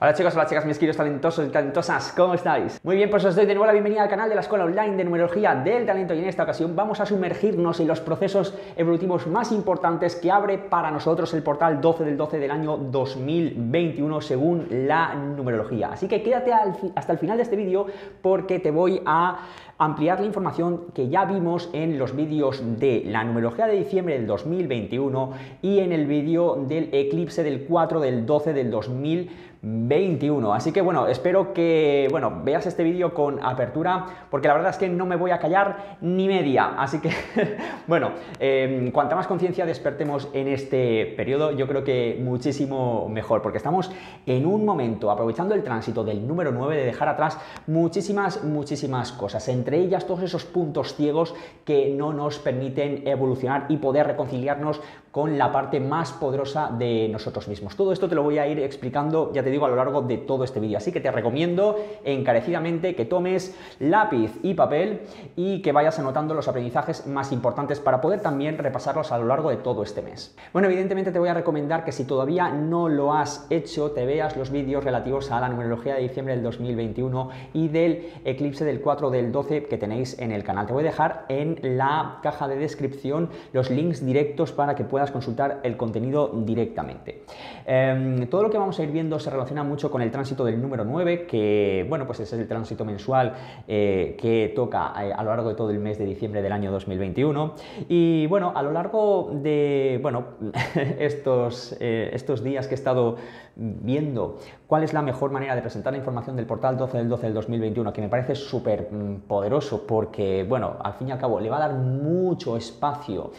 Hola chicos, hola chicas, mis queridos talentosos y talentosas, ¿cómo estáis? Muy bien, pues os doy de nuevo la bienvenida al canal de la Escuela Online de Numerología del Talento y en esta ocasión vamos a sumergirnos en los procesos evolutivos más importantes que abre para nosotros el portal 12 del 12 del año 2021 según la numerología. Así que quédate hasta el final de este vídeo porque te voy a ampliar la información que ya vimos en los vídeos de la numerología de diciembre del 2021 y en el vídeo del eclipse del 4 del 12 del 2021 21. Así que bueno, espero que bueno, veas este vídeo con apertura, porque la verdad es que no me voy a callar ni media. Así que bueno, em, cuanta más conciencia despertemos en este periodo, yo creo que muchísimo mejor, porque estamos en un momento, aprovechando el tránsito del número 9, de dejar atrás muchísimas, muchísimas cosas, entre ellas todos esos puntos ciegos que no nos permiten evolucionar y poder reconciliarnos con la parte más poderosa de nosotros mismos. Todo esto te lo voy a ir explicando, ya te digo, a lo largo de todo este vídeo. Así que te recomiendo encarecidamente que tomes lápiz y papel y que vayas anotando los aprendizajes más importantes para poder también repasarlos a lo largo de todo este mes. Bueno, evidentemente te voy a recomendar que si todavía no lo has hecho, te veas los vídeos relativos a la numerología de diciembre del 2021 y del eclipse del 4 del 12 que tenéis en el canal. Te voy a dejar en la caja de descripción los links directos para que puedas puedas consultar el contenido directamente. Em, todo lo que vamos a ir viendo se relaciona mucho con el tránsito del número 9, que bueno, pues es el tránsito mensual eh, que toca eh, a lo largo de todo el mes de diciembre del año 2021. Y bueno, a lo largo de bueno, estos, eh, estos días que he estado viendo cuál es la mejor manera de presentar la información del portal 12 del 12 del 2021, que me parece súper mm, poderoso porque, bueno, al fin y al cabo le va a dar mucho espacio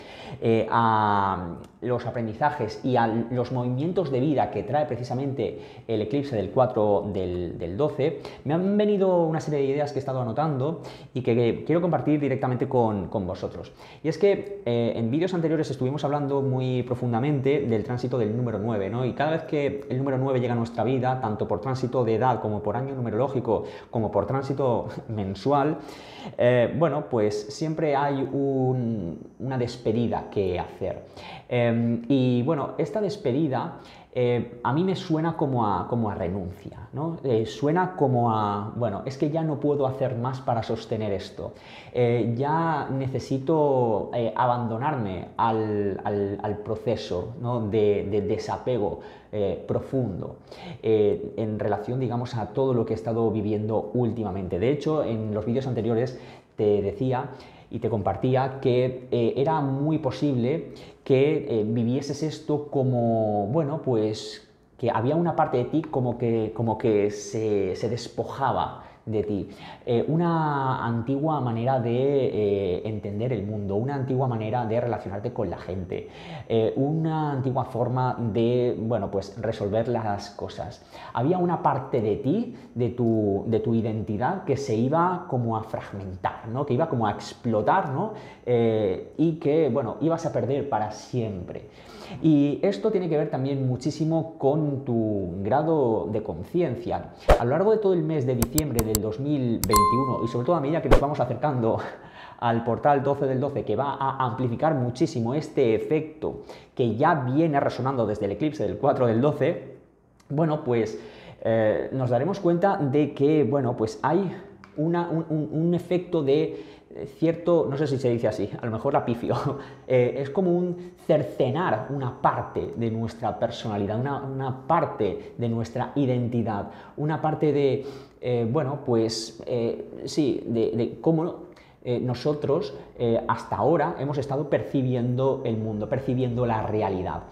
a los aprendizajes y a los movimientos de vida que trae precisamente el eclipse del 4 del, 12, me han venido una serie de ideas que he estado anotando y que quiero compartir directamente con, vosotros. Y es que eh, en vídeos anteriores estuvimos hablando muy profundamente del tránsito del número 9, ¿no? Y cada vez que el número 9 llega a nuestra vida, tanto por tránsito de edad como por año numerológico, como por tránsito mensual, eh, bueno, pues siempre hay una despedida que hacer. Em, y bueno, esta despedida eh, a mí me suena como a, como a renuncia, ¿no? Eh, suena como a, bueno, es que ya no puedo hacer más para sostener esto, eh, ya necesito abandonarme al, proceso de, desapego profundo en relación, digamos, a todo lo que he estado viviendo últimamente. De hecho, en los vídeos anteriores te decía y te compartía que eh, era muy posible que eh, vivieses esto como, bueno, pues que había una parte de ti como que, como que se, se despojaba de ti. Eh, una antigua manera de eh, entender el mundo, una antigua manera de relacionarte con la gente, eh, una antigua forma de, bueno, pues resolver las cosas. Había una parte de ti, de tu, de tu identidad, que se iba como a fragmentar, ¿no? Que iba como a explotar, ¿no? y que, bueno, ibas a perder para siempre. Y esto tiene que ver también muchísimo con tu grado de conciencia. A lo largo de todo el mes de diciembre del 2021 y sobre todo a medida que nos vamos acercando al portal 12 del 12 que va a amplificar muchísimo este efecto que ya viene resonando desde el eclipse del 4 del 12, bueno, pues eh, nos daremos cuenta de que, bueno, pues hay un efecto de cierto, no sé si se dice así, a lo mejor la pifio, eh, es como un cercenar una parte de nuestra personalidad, una, parte de nuestra identidad, una parte de, eh, bueno, pues sí, de, cómo nosotros hasta ahora hemos estado percibiendo el mundo, percibiendo la realidad.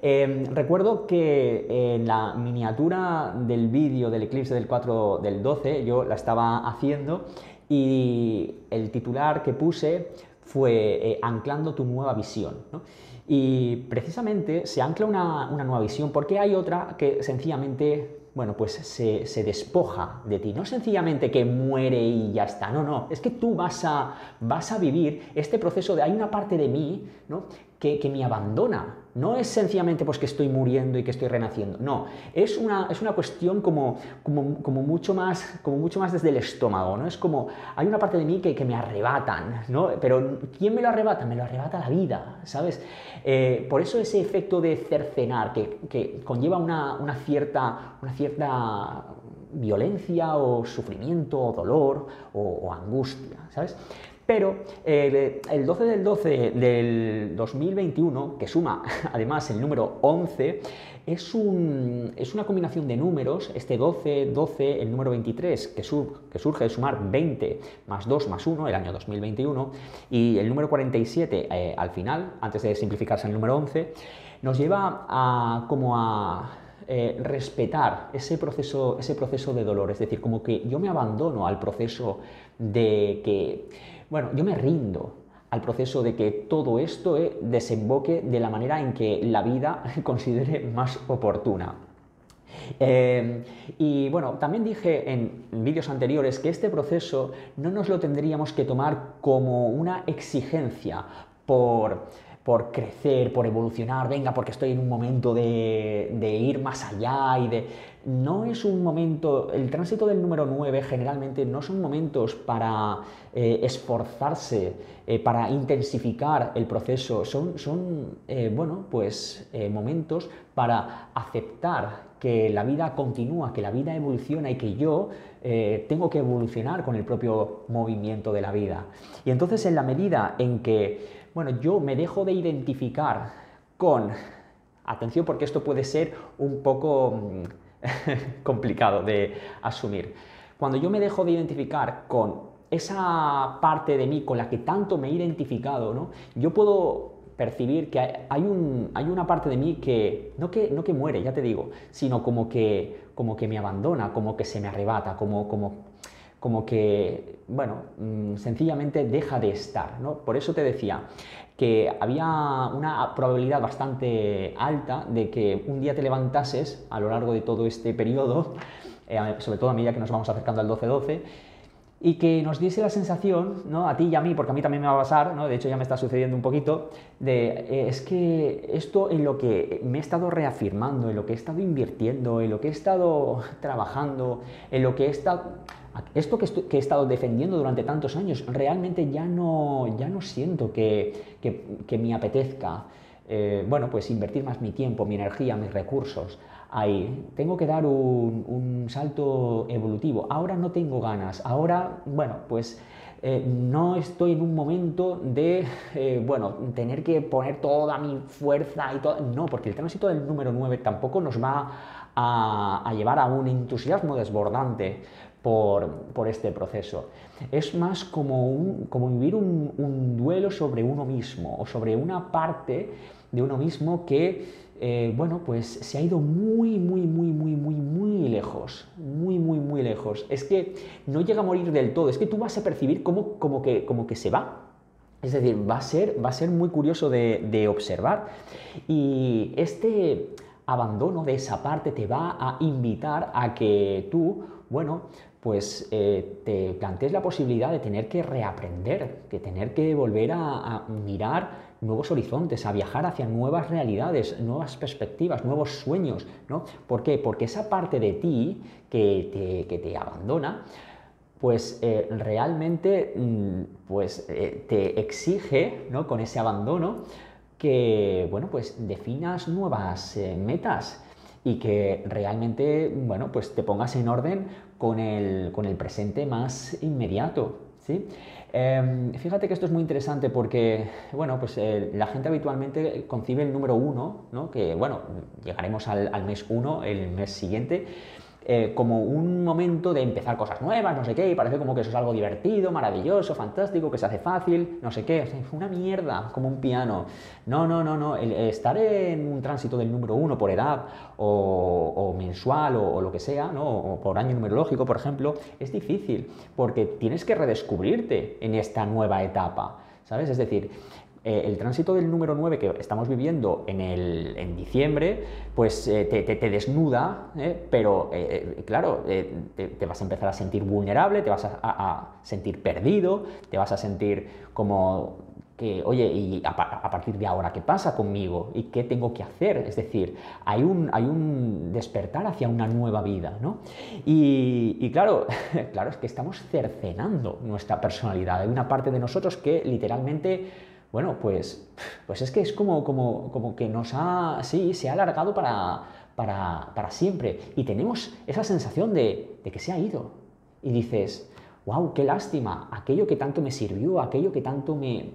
recuerdo que en la miniatura del vídeo del eclipse del 4 del 12 yo la estaba haciendo y el titular que puse fue eh, Anclando tu nueva visión. Y precisamente se ancla una, nueva visión porque hay otra que sencillamente bueno, pues se, despoja de ti. No sencillamente que muere y ya está. No, no. Es que tú vas a, vas a vivir este proceso de hay una parte de mí ¿no? que, me abandona. No es sencillamente pues que estoy muriendo y que estoy renaciendo. No, es una, es una cuestión como, como, mucho más, como mucho más desde el estómago, ¿no? Es como, hay una parte de mí que, que me arrebatan, ¿no? Pero ¿quién me lo arrebata? Me lo arrebata la vida, ¿sabes? Eh, por eso ese efecto de cercenar, que, conlleva una, una cierta violencia o sufrimiento o dolor o, angustia, ¿sabes? Pero eh, el 12 del 12 del 2021, que suma además el número 11, es, una combinación de números, este 12, 12, el número 23, que, surge de sumar 20 más 2 más 1, el año 2021, y el número 47 eh, al final, antes de simplificarse el número 11, nos lleva a como a eh, respetar ese proceso, ese proceso de dolor, es decir, como que yo me abandono al proceso de que bueno, yo me rindo al proceso de que todo esto eh, desemboque de la manera en que la vida considere más oportuna. Eh, y bueno, también dije en vídeos anteriores que este proceso no nos lo tendríamos que tomar como una exigencia por, por crecer, por evolucionar, venga, porque estoy en un momento de, ir más allá y de no es un momento, el tránsito del número 9 generalmente no son momentos para eh, esforzarse, eh, para intensificar el proceso, son, son eh, bueno, pues, momentos para aceptar que la vida continúa, que la vida evoluciona y que yo tengo que evolucionar con el propio movimiento de la vida. Y entonces en la medida en que, bueno, yo me dejo de identificar con, atención porque esto puede ser un poco mm, complicado de asumir. Cuando yo me dejo de identificar con esa parte de mí con la que tanto me he identificado, ¿no? yo puedo percibir que hay, un, hay una parte de mí que no, que no que muere, ya te digo, sino como que, como que me abandona, como que se me arrebata, como, como, como que, bueno, mm, sencillamente deja de estar. ¿no? Por eso te decía, que había una probabilidad bastante alta de que un día te levantases a lo largo de todo este periodo, eh, sobre todo a medida que nos vamos acercando al 12-12, y que nos diese la sensación, ¿no? a ti y a mí, porque a mí también me va a pasar, ¿no? de hecho ya me está sucediendo un poquito, de eh, es que esto en lo que me he estado reafirmando, en lo que he estado invirtiendo, en lo que he estado trabajando, en lo que he estado esto que, he estado defendiendo durante tantos años, realmente ya no, ya no siento que, que, me apetezca, eh, bueno, pues invertir más mi tiempo, mi energía, mis recursos ahí. Tengo que dar un, salto evolutivo. Ahora no tengo ganas. Ahora, bueno, pues eh, no estoy en un momento de, eh, bueno, tener que poner toda mi fuerza y todo. No, porque el tránsito del número 9 tampoco nos va a, a llevar a un entusiasmo desbordante por, este proceso. Es más como, como vivir un, duelo sobre uno mismo o sobre una parte de uno mismo que, eh, bueno, pues se ha ido muy, muy, muy, muy, muy, muy lejos, muy, muy, muy lejos. Es que no llega a morir del todo, es que tú vas a percibir como, como, que, como que se va. Es decir, va a ser, va a ser muy curioso de, de observar. Y este abandono de esa parte te va a invitar a que tú, bueno, pues eh, te plantees la posibilidad de tener que reaprender, de tener que volver a, mirar nuevos horizontes, a viajar hacia nuevas realidades, nuevas perspectivas, nuevos sueños, ¿no? ¿Por qué? Porque esa parte de ti que te, abandona, pues eh, realmente mm, pues, eh, te exige, ¿no? Con ese abandono, que, bueno, pues definas nuevas metas, y que realmente, bueno, pues te pongas en orden con el, presente más inmediato, ¿sí? Em, fíjate que esto es muy interesante porque, bueno, pues eh, la gente habitualmente concibe el número uno, ¿no? Que, bueno, llegaremos al, al mes uno el mes siguiente, eh, como un momento de empezar cosas nuevas, no sé qué, y parece como que eso es algo divertido, maravilloso, fantástico, que se hace fácil, no sé qué, una mierda, como un piano. No, no, no, no, estar en un tránsito del número uno por edad o, mensual o, lo que sea, ¿no? o por año numerológico, por ejemplo, es difícil, porque tienes que redescubrirte en esta nueva etapa. ¿Sabes? Es decir, eh, el tránsito del número 9 que estamos viviendo en, el, en diciembre, pues eh, te, desnuda, ¿eh? pero claro, te, vas a empezar a sentir vulnerable, te vas a, sentir perdido, te vas a sentir como que, oye, ¿y a, partir de ahora qué pasa conmigo? ¿Y qué tengo que hacer? Es decir, hay un, hay un despertar hacia una nueva vida, ¿no? Y, claro, claro, es que estamos cercenando nuestra personalidad. Hay una parte de nosotros que literalmente, bueno, pues, pues es que es como, como, como que nos ha, sí, se ha alargado para, para, para siempre. Y tenemos esa sensación de, de que se ha ido. Y dices, wow, qué lástima, aquello que tanto me sirvió, aquello que tanto me,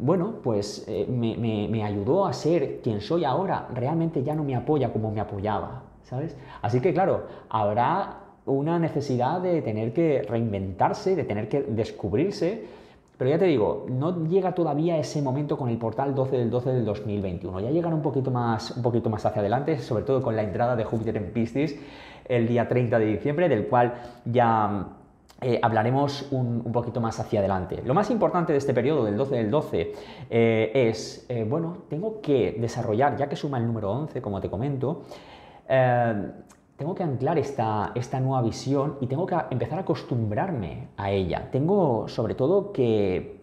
bueno, pues eh, me, ayudó a ser quien soy ahora, realmente ya no me apoya como me apoyaba, ¿sabes? Así que claro, habrá una necesidad de tener que reinventarse, de tener que descubrirse, pero ya te digo, no llega todavía ese momento con el portal 12 del 12 del 2021, ya llegará un poquito más, un poquito más hacia adelante, sobre todo con la entrada de Júpiter en Piscis el día 30 de diciembre, del cual ya eh, hablaremos un, poquito más hacia adelante. Lo más importante de este periodo, del 12 del 12, eh, es, eh, bueno, tengo que desarrollar, ya que suma el número 11, como te comento, tengo que anclar esta, esta nueva visión y tengo que empezar a acostumbrarme a ella. Tengo sobre todo que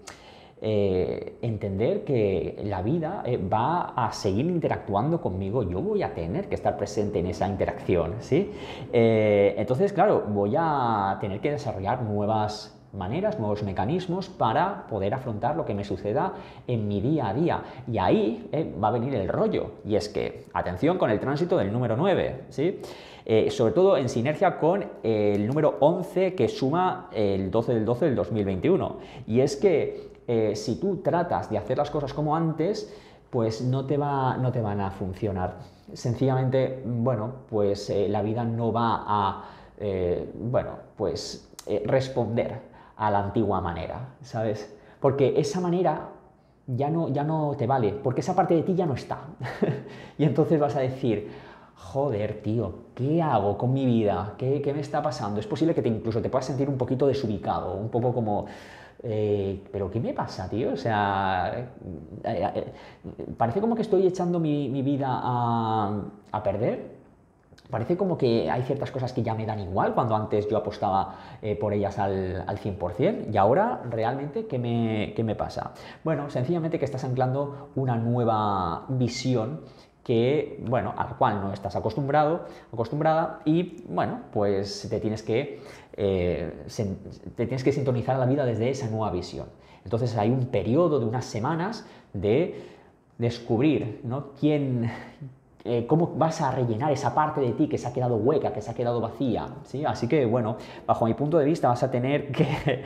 eh, entender que la vida eh, va a seguir interactuando conmigo, yo voy a tener que estar presente en esa interacción, ¿sí? Eh, entonces, claro, voy a tener que desarrollar nuevas maneras, nuevos mecanismos para poder afrontar lo que me suceda en mi día a día. Y ahí va a venir el rollo. Y es que, atención con el tránsito del número 9, ¿sí? Sobre todo en sinergia con el número 11 que suma el 12 del 12 del 2021. Y es que eh, si tú tratas de hacer las cosas como antes, pues no te, va, no te van a funcionar. Sencillamente, bueno, pues eh, la vida no va a, eh, bueno, pues responder a la antigua manera, ¿sabes? Porque esa manera ya no, ya no te vale, porque esa parte de ti ya no está. y entonces vas a decir, joder, tío, ¿qué hago con mi vida? ¿Qué, ¿Qué, me está pasando? Es posible que incluso te puedas sentir un poquito desubicado, un poco como, eh, pero ¿qué me pasa, tío? O sea, eh, eh, parece como que estoy echando mi, vida a, perder. Parece como que hay ciertas cosas que ya me dan igual cuando antes yo apostaba por ellas al, al, 100% y ahora realmente ¿qué me, ¿qué me pasa? Bueno, sencillamente que estás anclando una nueva visión que, bueno, al cual no estás acostumbrado, acostumbrada y, bueno, pues te tienes que, eh, te tienes que sintonizar la vida desde esa nueva visión. Entonces hay un periodo de unas semanas de descubrir, ¿no? ¿Quién, eh, cómo vas a rellenar esa parte de ti que se ha quedado hueca, que se ha quedado vacía. ¿sí? Así que, bueno, bajo mi punto de vista vas a tener que,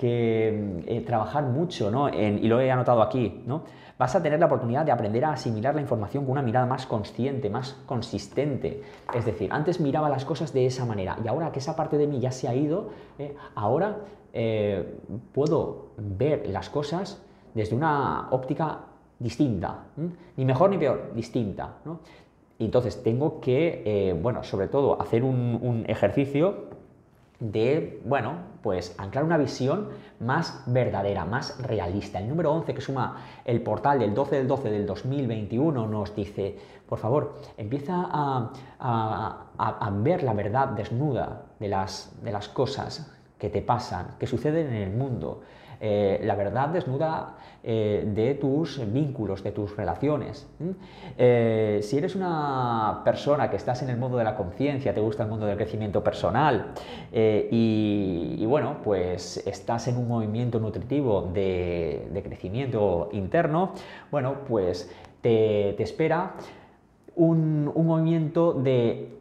eh, trabajar mucho, ¿no? y lo he anotado aquí, ¿no? Vas a tener la oportunidad de aprender a asimilar la información con una mirada más consciente, más consistente. Es decir, antes miraba las cosas de esa manera y ahora que esa parte de mí ya se ha ido, eh, ahora eh, puedo ver las cosas desde una óptica distinta, ni mejor ni peor, distinta. Entonces tengo que, eh, bueno, sobre todo hacer un ejercicio de, bueno, pues anclar una visión más verdadera, más realista. El número 11 que suma el portal del 12 del 12 del 2021 nos dice, por favor, empieza a, a ver la verdad desnuda de las, de las cosas que te pasan, que suceden en el mundo. Eh, la verdad desnuda eh, de tus vínculos, de tus relaciones. Eh, si eres una persona que estás en el mundo de la conciencia, te gusta el mundo del crecimiento personal y, bueno, pues estás en un movimiento nutritivo de, crecimiento interno, bueno, pues te, espera un, un movimiento de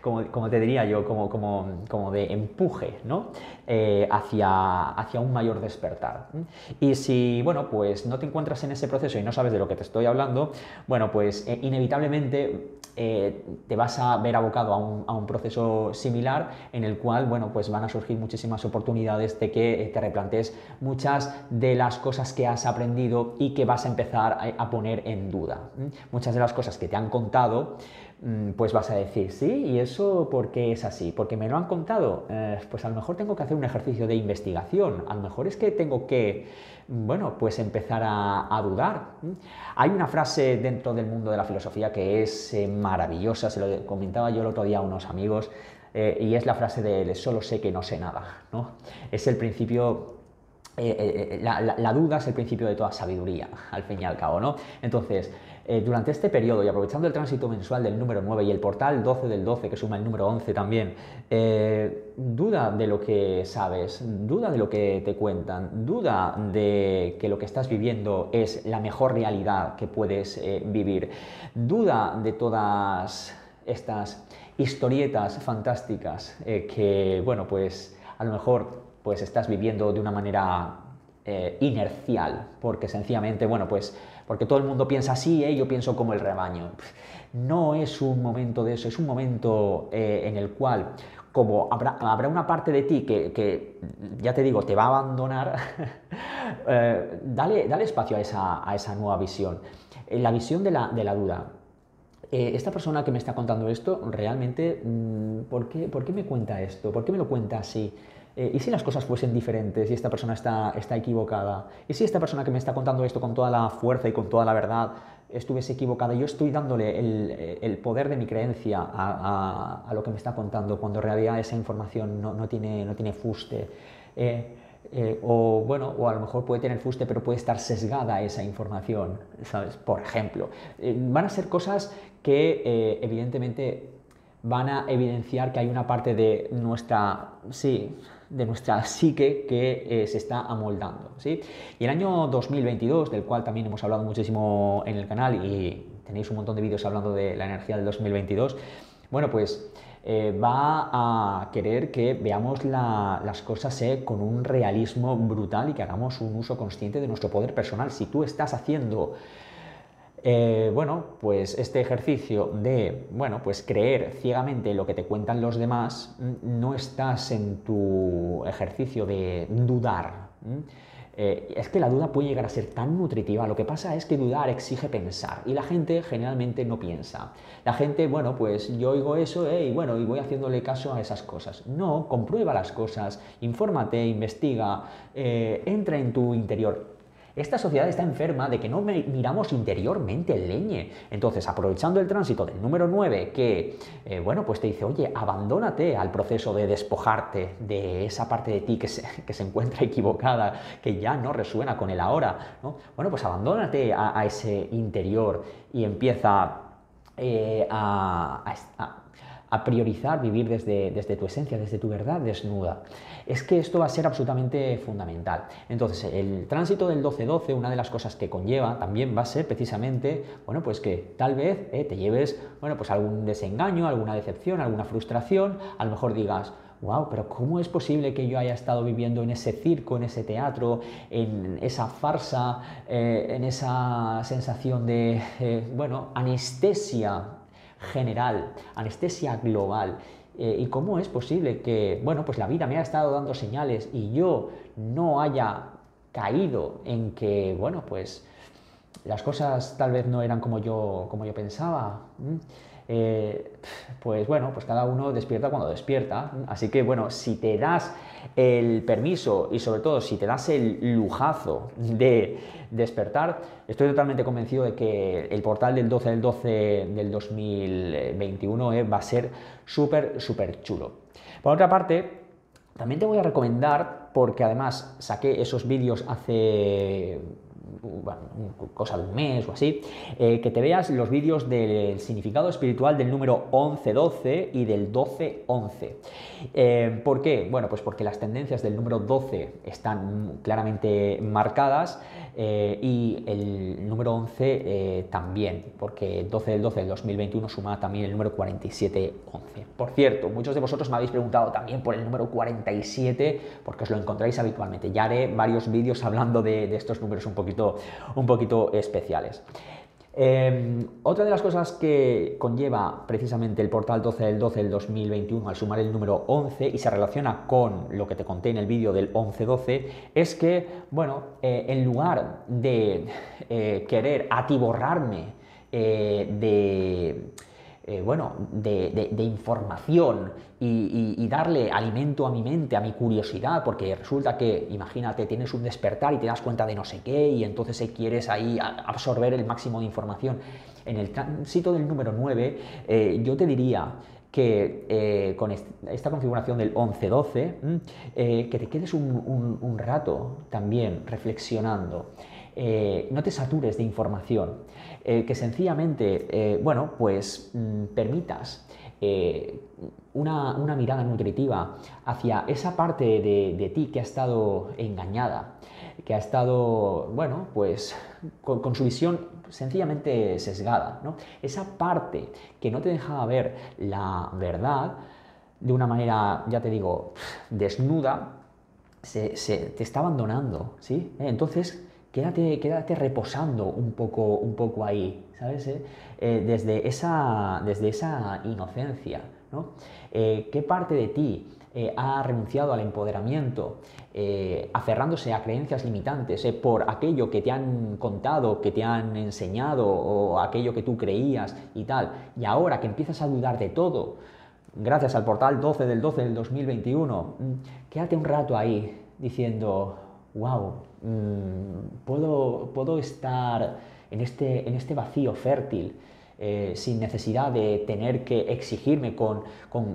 como, te diría yo, como, como, de empuje ¿no? Eh, hacia, hacia un mayor despertar. Y si, bueno, pues no te encuentras en ese proceso y no sabes de lo que te estoy hablando, bueno, pues eh, inevitablemente eh, te vas a ver abocado a un, a un, proceso similar en el cual, bueno, pues van a surgir muchísimas oportunidades de que te replantes muchas de las cosas que has aprendido y que vas a empezar a, poner en duda. Muchas de las cosas que te han contado, pues vas a decir, sí, ¿y eso por qué es así? ¿Porque me lo han contado? Eh, pues a lo mejor tengo que hacer un ejercicio de investigación, a lo mejor es que tengo que, bueno, pues empezar a, dudar. Hay una frase dentro del mundo de la filosofía que es eh, maravillosa, se lo comentaba yo el otro día a unos amigos, eh, y es la frase de solo sé que no sé nada, ¿no? Es el principio la, duda es el principio de toda sabiduría, al fin y al cabo, ¿no? Entonces, durante este periodo y aprovechando el tránsito mensual del número 9 y el portal 12 del 12 que suma el número 11 también, duda de lo que sabes, duda de lo que te cuentan, duda de que lo que estás viviendo es la mejor realidad que puedes vivir, duda de todas estas historietas fantásticas eh, que, bueno, pues a lo mejor pues estás viviendo de una manera eh, inercial, porque sencillamente, bueno, pues porque todo el mundo piensa así, ¿eh? yo pienso como el rebaño. No es un momento de eso, es un momento eh, en el cual, como habrá, una parte de ti que, ya te digo, te va a abandonar, dale, dale, espacio a esa, a esa nueva visión. la visión de la, de la duda. Eh, esta persona que me está contando esto, realmente, mm, ¿por qué, ¿por qué me cuenta esto? ¿Por qué me lo cuenta así? Eh, ¿Y si las cosas fuesen diferentes y esta persona está, está equivocada? ¿Y si esta persona que me está contando esto con toda la fuerza y con toda la verdad estuviese equivocada? Yo estoy dándole el, el poder de mi creencia a, a, a, lo que me está contando, cuando en realidad esa información no, no tiene, no tiene fuste. Eh, eh, o bueno, o a lo mejor puede tener fuste, pero puede estar sesgada esa información, ¿sabes? Por ejemplo, eh, van a ser cosas que eh, evidentemente van a evidenciar que hay una parte de nuestra, sí, de nuestra psique que se está amoldando, ¿sí? Y el año 2022, del cual también hemos hablado muchísimo en el canal y tenéis un montón de vídeos hablando de la energía del 2022, bueno, pues eh, va a querer que veamos las cosas eh, con un realismo brutal y que hagamos un uso consciente de nuestro poder personal. Si tú estás haciendo eh, bueno, pues este ejercicio de, bueno, pues creer ciegamente lo que te cuentan los demás, no estás en tu ejercicio de dudar. Eh, es que la duda puede llegar a ser tan nutritiva. Lo que pasa es que dudar exige pensar y la gente generalmente no piensa. La gente, bueno, pues yo oigo eso eh, y bueno, y voy haciéndole caso a esas cosas. No, comprueba las cosas, infórmate, investiga, entra en tu interior. Esta sociedad está enferma de que no miramos interiormente el leñe. Entonces, aprovechando el tránsito del número 9, que, eh, bueno, pues te dice, oye, abandónate al proceso de despojarte de esa parte de ti que se, que se encuentra equivocada, que ya no resuena con el ahora, ¿no? Bueno, pues abandónate a, ese interior y empieza eh, a, a priorizar vivir desde, desde, tu esencia, desde tu verdad desnuda. Es que esto va a ser absolutamente fundamental. Entonces, el tránsito del 12-12, una de las cosas que conlleva también va a ser precisamente, bueno, pues que tal vez eh, te lleves, bueno, pues algún desengaño, alguna decepción, alguna frustración, a lo mejor digas, wow, pero ¿cómo es posible que yo haya estado viviendo en ese circo, en ese teatro, en esa farsa, eh, en esa sensación de, eh, bueno, anestesia general, anestesia global. Eh, ¿Y cómo es posible que, bueno, pues la vida me ha estado dando señales y yo no haya caído en que, bueno, pues las cosas tal vez no eran como yo, como yo pensaba? Eh, pues bueno, pues cada uno despierta cuando despierta. Así que bueno, si te das el permiso y sobre todo si te das el lujazo de despertar, estoy totalmente convencido de que el portal del 12 del 12 del 2021 eh, va a ser súper, súper chulo. Por otra parte, también te voy a recomendar, porque además saqué esos vídeos hace bueno, cosa de un mes o así, eh, que te veas los vídeos del significado espiritual del número 11-12 y del 12-11. Eh, ¿Por qué? Bueno, pues porque las tendencias del número 12 están claramente marcadas eh, y el número 11 también, porque 12 del 12 del 2021 suma también el número 47-11. Por cierto, muchos de vosotros me habéis preguntado también por el número 47, porque os lo encontráis habitualmente. Ya haré varios vídeos hablando de estos números un poquito un poquito especiales. Em, otra de las cosas que conlleva precisamente el portal 12 del 12 del 2021 al sumar el número 11 y se relaciona con lo que te conté en el vídeo del 11-12 es que, bueno, eh, en lugar de eh, querer atiborrarme eh, de eh, bueno, de, información y, darle alimento a mi mente, a mi curiosidad, porque resulta que, imagínate, tienes un despertar y te das cuenta de no sé qué y entonces quieres ahí absorber el máximo de información. En el tránsito del número 9, eh, yo te diría que eh, con esta configuración del 11-12, eh, que te quedes un, rato también reflexionando. Eh, no te satures de información, que sencillamente, bueno, pues mm, permitas una, mirada nutritiva hacia esa parte de, ti que ha estado engañada, que ha estado, bueno, pues con, su visión sencillamente sesgada. ¿no? Esa parte que no te dejaba ver la verdad de una manera, ya te digo, desnuda, se, te está abandonando. ¿sí? Entonces, quédate, quédate reposando un poco, un poco ahí, ¿sabes? ¿Eh? Eh, desde, esa, desde esa inocencia. ¿no? Eh, ¿Qué parte de ti ha renunciado al empoderamiento, aferrándose a creencias limitantes por aquello que te han contado, que te han enseñado o aquello que tú creías y tal? Y ahora que empiezas a dudar de todo, gracias al portal 12 del 12 del 2021, mm, quédate un rato ahí diciendo, wow, mm, puedo, puedo estar en este, en este vacío fértil. Eh, sin necesidad de tener que exigirme con,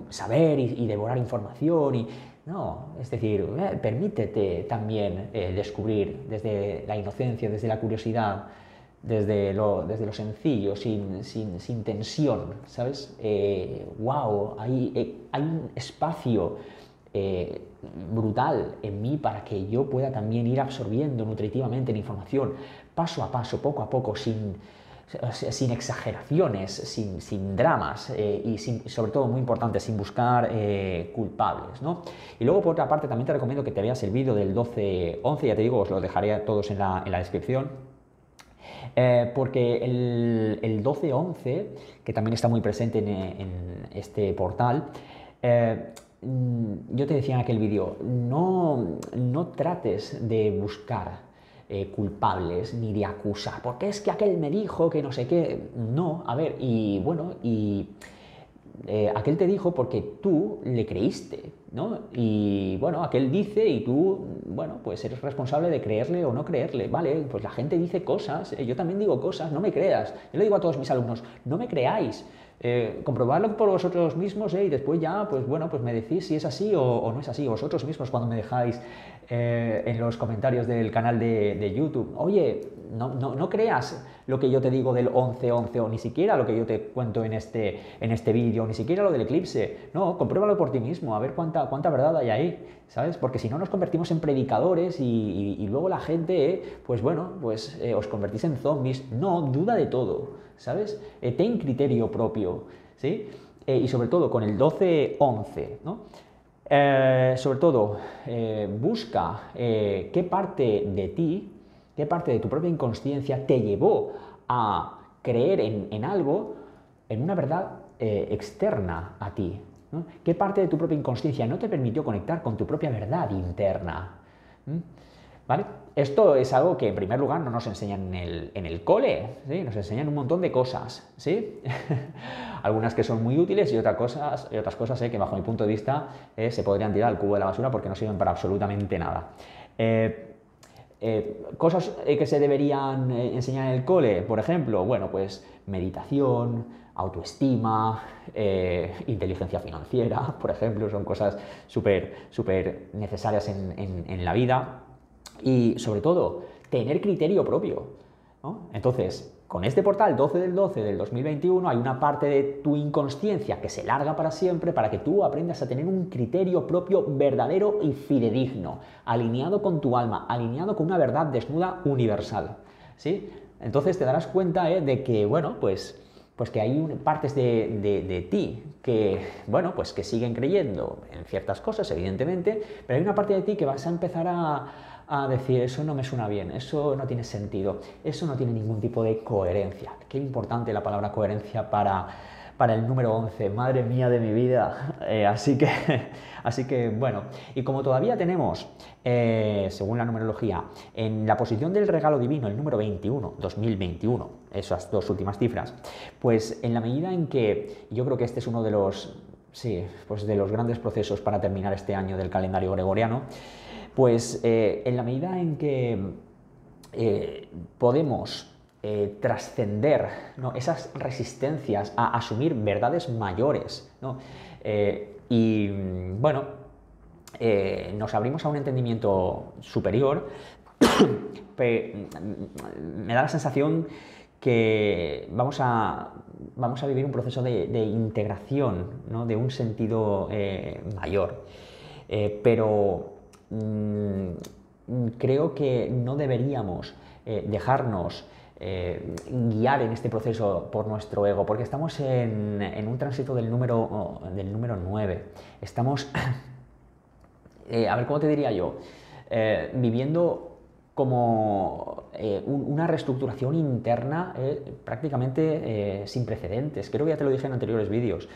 saber y, devorar información. Y, no, es decir, eh, permítete también eh, descubrir desde la inocencia, desde la curiosidad, desde lo, desde lo sencillo, sin, sin, tensión, ¿sabes? ¡Wow! Hay, hay un espacio brutal en mí para que yo pueda también ir absorbiendo nutritivamente la información paso a paso, poco a poco, sin, sin exageraciones, sin, dramas eh, y sobre todo, muy importante, sin buscar eh, culpables. ¿no? Y luego, por otra parte, también te recomiendo que te veas el vídeo del 12-11, ya te digo, os lo dejaré a todos en la, descripción. porque el, el 12-11, que también está muy presente en, este portal, yo te decía en aquel vídeo, no, no trates de buscar eh, culpables ni de acusar, porque es que aquel me dijo que no sé qué. No, a ver, y bueno, y eh, aquel te dijo porque tú le creíste, ¿no? Y bueno, aquel dice y tú, bueno, pues eres responsable de creerle o no creerle, ¿vale? Pues la gente dice cosas, eh, yo también digo cosas, no me creas. Yo le digo a todos mis alumnos, no me creáis. Eh, comprobarlo por vosotros mismos eh, y después ya, pues bueno, pues me decís si es así o, no es así, vosotros mismos cuando me dejáis eh, en los comentarios del canal de, YouTube. Oye, no, no, creas lo que yo te digo del 11-11 o ni siquiera lo que yo te cuento en este, en este vídeo, ni siquiera lo del eclipse. No, compruébalo por ti mismo, a ver cuánta, cuánta verdad hay ahí, ¿sabes? Porque si no nos convertimos en predicadores y, luego la gente, pues bueno, pues os convertís en zombies. No, duda de todo. ¿sabes? Eh, ten criterio propio, ¿sí? Eh, y sobre todo con el 12-11, ¿no? Eh, sobre todo, busca qué parte de ti, qué parte de tu propia inconsciencia te llevó a creer en, algo, en una verdad externa a ti. ¿Qué parte de tu propia inconsciencia no te permitió conectar con tu propia verdad interna? Esto es algo que en primer lugar no nos enseñan en el, cole, ¿sí? nos enseñan un montón de cosas, ¿sí? algunas que son muy útiles y otras cosas, y otras cosas ¿eh? que bajo mi punto de vista eh, se podrían tirar al cubo de la basura porque no sirven para absolutamente nada. Eh, cosas que se deberían enseñar en el cole, por ejemplo, bueno, pues meditación, autoestima, inteligencia financiera, por ejemplo, son cosas súper necesarias en la vida y sobre todo tener criterio propio. Entonces, con este portal 12 del 12 del 2021 hay una parte de tu inconsciencia que se larga para siempre para que tú aprendas a tener un criterio propio verdadero y fidedigno, alineado con tu alma, alineado con una verdad desnuda universal. ¿sí? Entonces te darás cuenta ¿eh? de que, bueno, pues, pues que hay partes de, de, ti que, bueno, pues que siguen creyendo en ciertas cosas, evidentemente, pero hay una parte de ti que vas a empezar a, a decir, eso no me suena bien, eso no tiene sentido, eso no tiene ningún tipo de coherencia. Qué importante la palabra coherencia para, para el número 11, madre mía de mi vida. Eh, así, que, así que, bueno, y como todavía tenemos, eh, según la numerología, en la posición del regalo divino, el número 21, 2021, esas dos últimas cifras, pues en la medida en que yo creo que este es uno de los, sí, pues de los grandes procesos para terminar este año del calendario gregoriano, pues eh, en la medida en que eh, podemos trascender esas resistencias a asumir verdades mayores. y bueno, nos abrimos a un entendimiento superior, me da la sensación que vamos a, vamos a vivir un proceso de, integración, de un sentido eh, mayor. Eh, pero creo que no deberíamos eh, dejarnos guiar en este proceso por nuestro ego, porque estamos en, un tránsito del número, del número 9. Estamos, a ver, ¿cómo te diría yo? viviendo como eh, una reestructuración interna eh, prácticamente eh, sin precedentes. Creo que ya te lo dije en anteriores vídeos.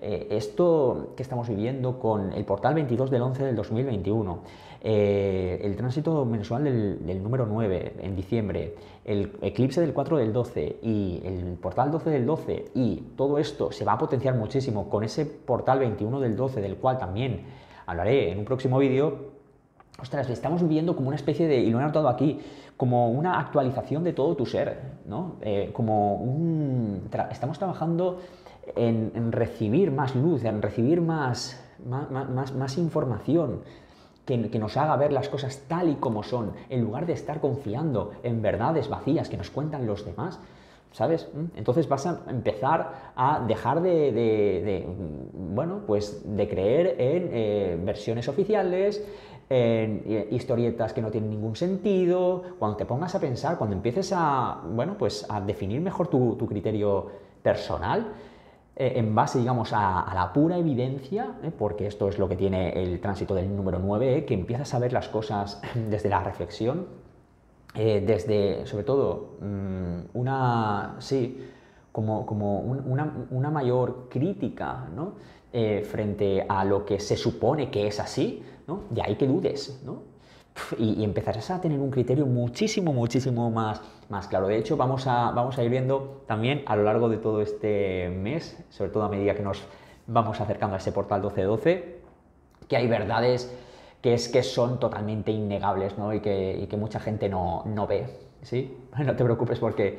Esto que estamos viviendo con el portal 22 del 11 del 2021, el tránsito mensual del, número 9 en diciembre, el eclipse del 4 del 12 y el portal 12 del 12 y todo esto se va a potenciar muchísimo con ese portal 21 del 12 del cual también hablaré en un próximo vídeo ostras, estamos viviendo como una especie de, y lo he notado aquí, como una actualización de todo tu ser, ¿no? Eh, como un, estamos trabajando en, recibir más luz, en recibir más, más, información, que, que, nos haga ver las cosas tal y como son, en lugar de estar confiando en verdades vacías que nos cuentan los demás. ¿Sabes? ¿Mm? Entonces vas a empezar a dejar de, bueno, pues de creer en eh, versiones oficiales, en eh, historietas que no tienen ningún sentido, cuando te pongas a pensar, cuando empieces a, bueno, pues a definir mejor tu, criterio personal, eh, en base, digamos, a, la pura evidencia, eh, porque esto es lo que tiene el tránsito del número 9, que empiezas a ver las cosas desde la reflexión, desde, sobre todo, mm, una, sí, como, como una, una, mayor crítica, ¿no? frente a lo que se supone que es así, de ahí que dudes, ¿no? Y, empezarás a tener un criterio muchísimo, muchísimo más, más claro. De hecho, vamos a, vamos a ir viendo también a lo largo de todo este mes, sobre todo a medida que nos vamos acercando a ese portal 1212, que hay verdades que, es, que son totalmente innegables ¿no? y, que, y que mucha gente no, no ve. ¿sí? No te preocupes porque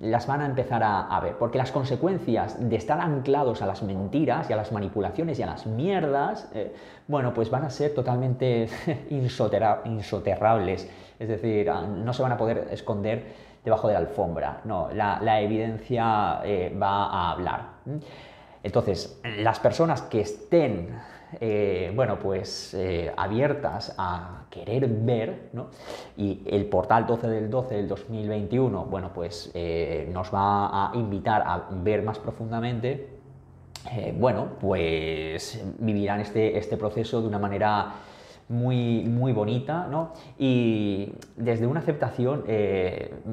las van a empezar a, ver, porque las consecuencias de estar anclados a las mentiras y a las manipulaciones y a las mierdas, eh, bueno, pues van a ser totalmente insoterrables, es decir, ah, no se van a poder esconder debajo de la alfombra, no, la, evidencia eh, va a hablar. Entonces, las personas que estén eh, bueno, pues eh, abiertas a querer ver, ¿no? Y el portal 12 del 12 del 2021, bueno, pues nos va a invitar a ver más profundamente, bueno, pues vivirán este, este proceso de una manera muy, muy bonita, ¿no? Y desde una aceptación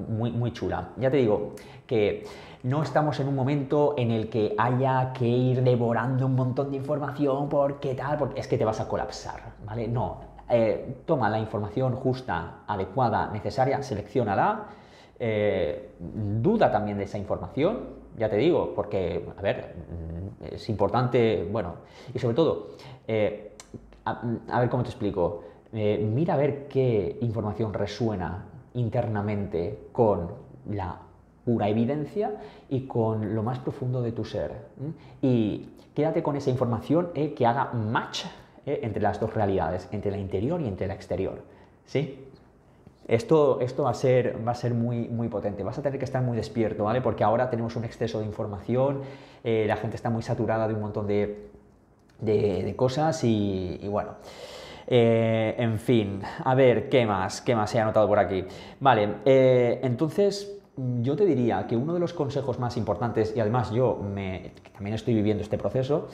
muy, muy chula. Ya te digo que no estamos en un momento en el que haya que ir devorando un montón de información porque tal, porque es que te vas a colapsar, ¿vale? No, eh, toma la información justa, adecuada, necesaria, seleccionala, eh, duda también de esa información, ya te digo, porque, a ver, mm, es importante, bueno, y sobre todo, eh, a, ver cómo te explico, mira a ver qué información resuena internamente con la pura evidencia y con lo más profundo de tu ser. Y quédate con esa información eh, que haga match eh, entre las dos realidades, entre la interior y entre la exterior. ¿Sí? Esto, esto va, a ser, va a ser muy, muy potente, vas a tener que estar muy despierto, ¿vale? Porque ahora tenemos un exceso de información, eh, la gente está muy saturada de un montón de, de, cosas y, bueno. en fin, a ver, ¿qué más? ¿Qué más he anotado por aquí? Vale, entonces yo te diría que uno de los consejos más importantes, y además yo me, también estoy viviendo este proceso,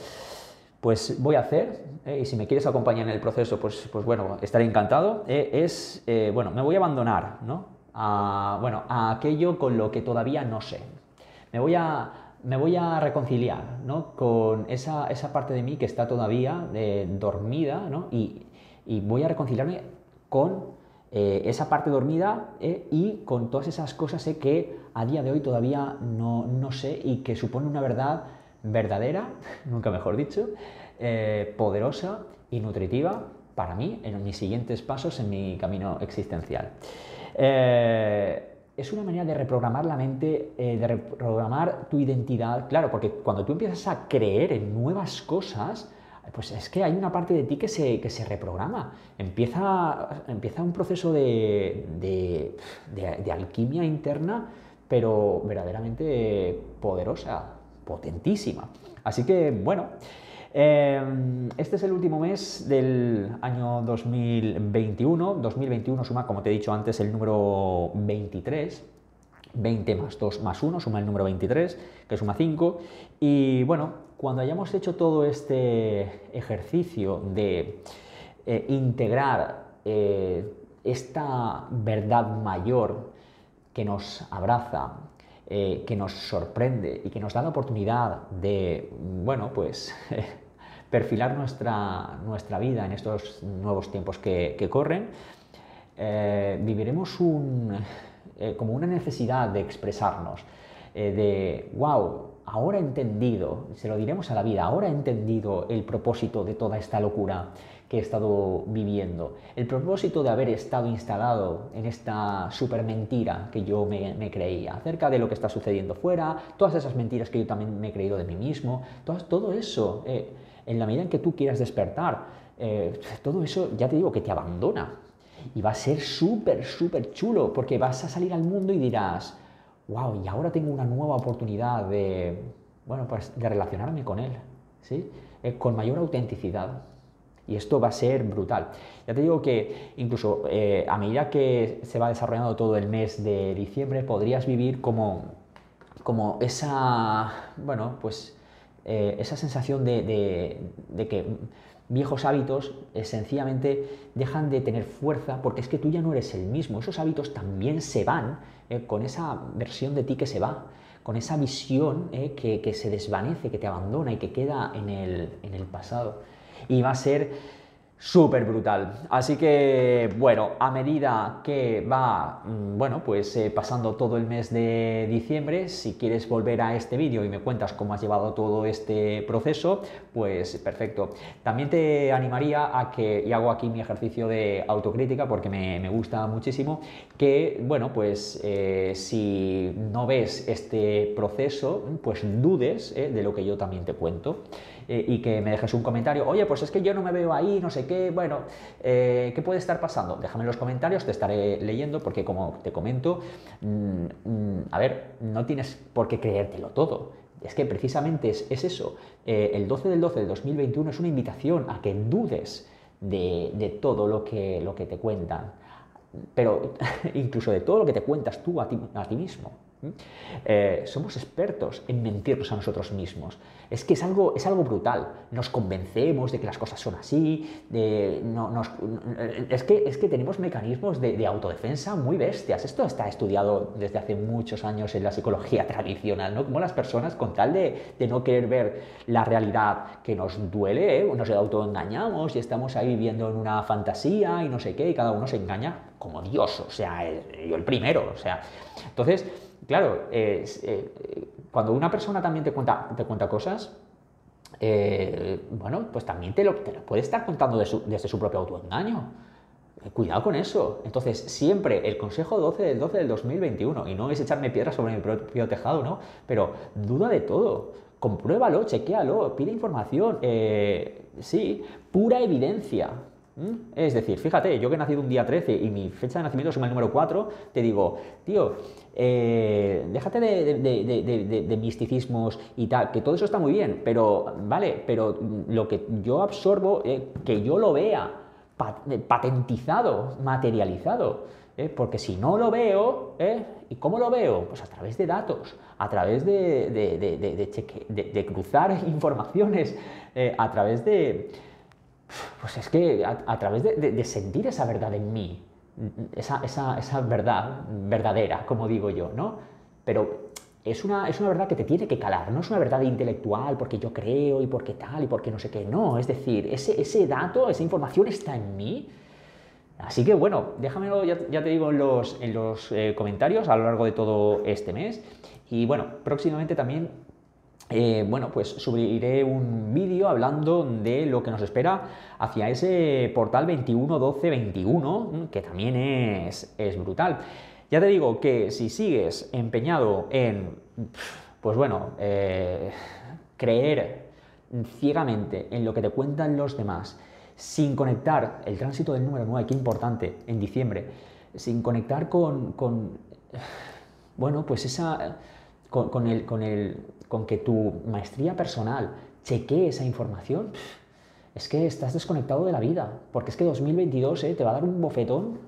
pues voy a hacer, eh, y si me quieres acompañar en el proceso, pues, pues bueno, estaré encantado, eh, es, eh, bueno, me voy a abandonar, ¿no? A, bueno, a aquello con lo que todavía no sé. Me voy a, me voy a reconciliar, ¿no? Con esa, esa parte de mí que está todavía dormida, ¿no? Y, y voy a reconciliarme con eh, esa parte dormida eh, y con todas esas cosas eh, que a día de hoy todavía no, sé y que supone una verdad verdadera, nunca mejor dicho, poderosa y nutritiva para mí en mis siguientes pasos en mi camino existencial. Es una manera de reprogramar la mente, eh, de reprogramar tu identidad. Claro, porque cuando tú empiezas a creer en nuevas cosas, pues es que hay una parte de ti que se, que se reprograma. Empieza, empieza un proceso de, de, alquimia interna, pero verdaderamente poderosa, potentísima. Así que, bueno, este es el último mes del año 2021. 2021 suma, como te he dicho antes, el número 23. 20 más 2 más 1 suma el número 23, que suma 5. Y bueno, cuando hayamos hecho todo este ejercicio de eh, integrar eh, esta verdad mayor que nos abraza, eh, que nos sorprende y que nos da la oportunidad de, bueno, pues perfilar nuestra, nuestra, vida en estos nuevos tiempos que, corren, viviremos como una necesidad de expresarnos, de, wow, ahora he entendido, se lo diremos a la vida, ahora he entendido el propósito de toda esta locura que he estado viviendo, el propósito de haber estado instalado en esta super mentira que yo me, creía, acerca de lo que está sucediendo fuera, todas esas mentiras que yo también me he creído de mí mismo, todo, todo eso, eh, en la medida en que tú quieras despertar, eh, todo eso ya te digo que te abandona. Y va a ser súper, súper chulo, porque vas a salir al mundo y dirás, wow, y ahora tengo una nueva oportunidad de, bueno, pues de relacionarme con él, ¿sí? Eh, con mayor autenticidad. Y esto va a ser brutal. Ya te digo que incluso eh, a medida que se va desarrollando todo el mes de diciembre, podrías vivir como, como esa, bueno, pues eh, esa sensación de, de, que viejos hábitos sencillamente dejan de tener fuerza porque es que tú ya no eres el mismo. Esos hábitos también se van eh, con esa versión de ti que se va, con esa visión eh, que, se desvanece, que te abandona y que queda en el, en el pasado. Y va a ser súper brutal. Así que, bueno, a medida que va, mm, bueno, pues eh, pasando todo el mes de diciembre, si quieres volver a este vídeo y me cuentas cómo has llevado todo este proceso, pues perfecto. También te animaría a que, y hago aquí mi ejercicio de autocrítica porque me, gusta muchísimo, que, bueno, pues eh, si no ves este proceso, pues dudes eh, de lo que yo también te cuento. Eh, y que me dejes un comentario, oye, pues es que yo no me veo ahí, no sé qué, bueno, eh, ¿qué puede estar pasando? Déjame en los comentarios, te estaré leyendo porque como te comento, mm, mm, a ver, no tienes por qué creértelo todo. Es que precisamente es, eso. Eh, el 12 del 12 del 2021 es una invitación a que dudes de, todo lo que, lo que te cuentan, pero incluso de todo lo que te cuentas tú a a ti mismo. Eh, somos expertos en mentirnos a nosotros mismos. Es que es algo, es algo brutal. Nos convencemos de que las cosas son así. es, que, es que tenemos mecanismos de, autodefensa muy bestias. Esto está estudiado desde hace muchos años en la psicología tradicional, ¿no? Como las personas, con tal de, no querer ver la realidad que nos duele, ¿eh? nos autoengañamos y estamos ahí viviendo en una fantasía y no sé qué, y cada uno se engaña como Dios, o sea, yo el primero, o sea. Entonces, claro, eh, cuando una persona también te cuenta, te cuenta cosas, eh, bueno, pues también te lo, puede estar contando desde su propio autoengaño. Eh, cuidado con eso. Entonces, siempre el consejo 12 del 12 del 2021, y no es echarme piedras sobre mi propio tejado, ¿no? Pero duda de todo. Compruébalo, chequéalo, pide información. sí, pura evidencia. ¿Mm? Es decir, fíjate, yo que he nacido un día 13 y mi fecha de nacimiento suma el número 4, te digo, tío, eh, déjate de, misticismos y tal, que todo eso está muy bien, pero, vale, pero lo que yo absorbo, eh, que yo lo vea patentizado, materializado, ¿eh? porque si no lo veo, ¿y cómo lo veo? Pues a través de datos, a través de, cruzar informaciones, a través de pues es que a, través de, sentir esa verdad en mí, esa, verdad verdadera, como digo yo, ¿no? Pero es una, es una verdad que te tiene que calar, no es una verdad intelectual porque yo creo y porque tal y porque no sé qué, no, es decir, ese, ese dato, esa información está en mí. Así que bueno, déjamelo, ya, te digo, en los, en los eh, comentarios a lo largo de todo este mes. Y bueno, próximamente también eh, bueno, pues subiré un vídeo hablando de lo que nos espera hacia ese portal 21 12 21, que también es, es brutal. Ya te digo que si sigues empeñado en, pues bueno, eh, creer ciegamente en lo que te cuentan los demás, sin conectar el tránsito del número 9, qué importante, en diciembre, sin conectar con, bueno, pues esa, con, el, con, el, con que tu maestría personal chequee esa información, es que estás desconectado de la vida, porque es que 2022 eh, te va a dar un bofetón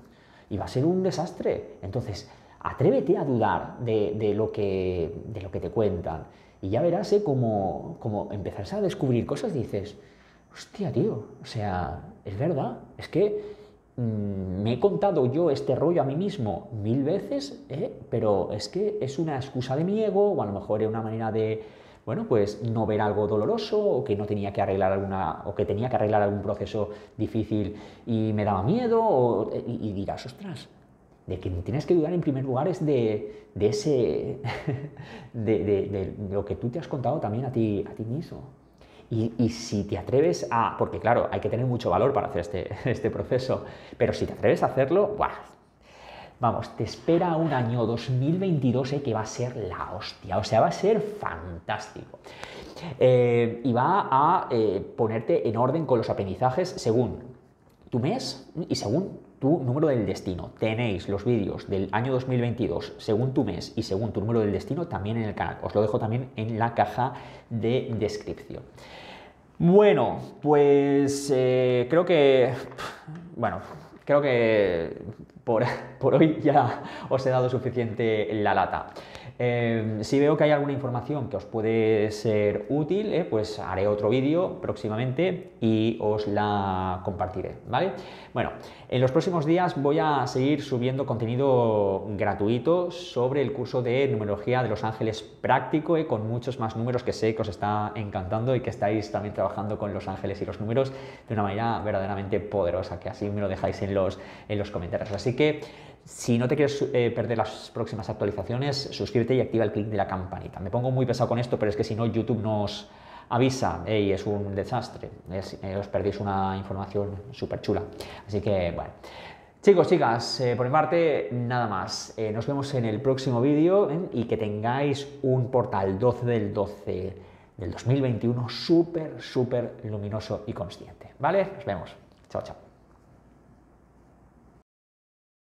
y va a ser un desastre. Entonces, atrévete a dudar de, lo, que, de lo que te cuentan y ya verás ¿eh? como, empezarás a descubrir cosas dices, hostia, tío, o sea, es verdad, es que me he contado yo este rollo a mí mismo mil veces, ¿eh? pero es que es una excusa de mi ego o a lo mejor es una manera de, bueno, pues no ver algo doloroso o que no tenía que arreglar alguna o que tenía que arreglar algún proceso difícil y me daba miedo y, dirás, ostras, de que tienes que dudar en primer lugar es de, ese de, lo que tú te has contado también a ti, a ti mismo. Y, si te atreves a, porque claro, hay que tener mucho valor para hacer este, este proceso, pero si te atreves a hacerlo, ¡buah! Vamos, te espera un año 2022 eh, que va a ser la hostia, o sea, va a ser fantástico. Eh, y va a eh, ponerte en orden con los aprendizajes según tu mes y según tu número del destino. Tenéis los vídeos del año 2022 según tu mes y según tu número del destino también en el canal. Os lo dejo también en la caja de descripción. Bueno, pues creo que... Bueno, creo que por, hoy ya os he dado suficiente la lata. Em, si veo que hay alguna información que os puede ser útil, eh, pues haré otro vídeo próximamente y os la compartiré, ¿vale? Bueno, en los próximos días voy a seguir subiendo contenido gratuito sobre el curso de numerología de los ángeles práctico, eh, con muchos más números que sé que os está encantando y que estáis también trabajando con los ángeles y los números de una manera verdaderamente poderosa, que así me lo dejáis en los, en los comentarios. Así que si no te quieres eh, perder las próximas actualizaciones, suscríbete y activa el clic de la campanita. Me pongo muy pesado con esto, pero es que si no, YouTube nos avisa y es un desastre. Eh, os perdéis una información súper chula. Así que, bueno. Chicos, chicas, eh, por mi parte, nada más. nos vemos en el próximo vídeo y que tengáis un portal 12 del 12 del 2021 súper, súper luminoso y consciente. ¿Vale? Nos vemos. Chao, chao.